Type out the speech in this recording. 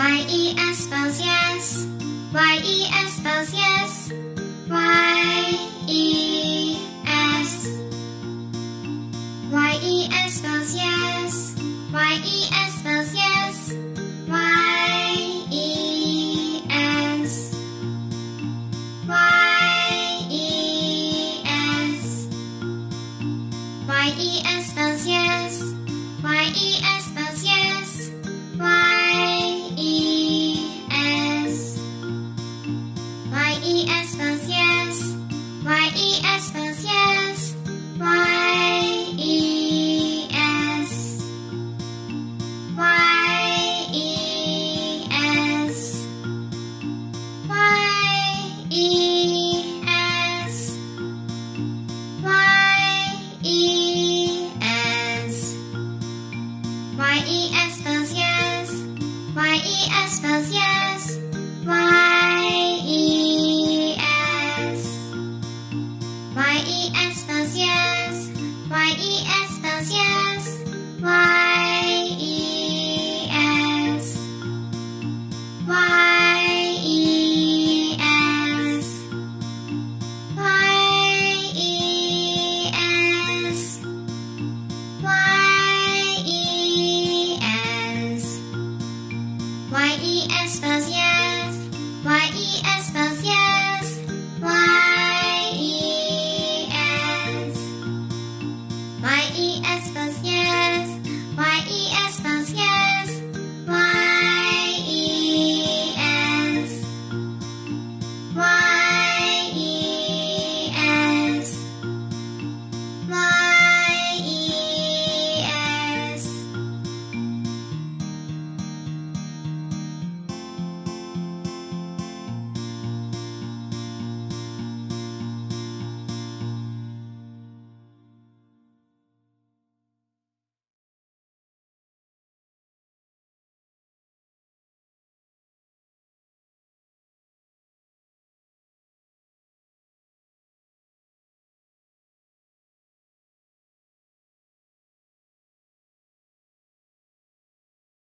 Y-E-S spells yes. Y-E-S spells yes. Y-E-S. Y-E-S spells yes. Y-E-S spells yes. Y-E-S. Y-E-S. Y-E-S spells yes. Y-E-S spells Cause yes, Y-E-S, Y-E-S.